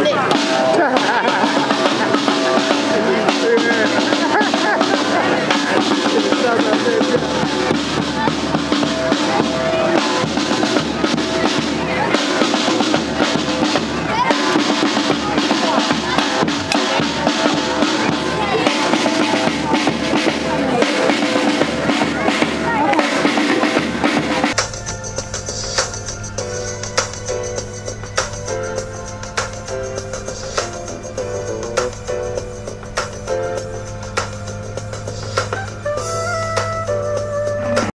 累。死了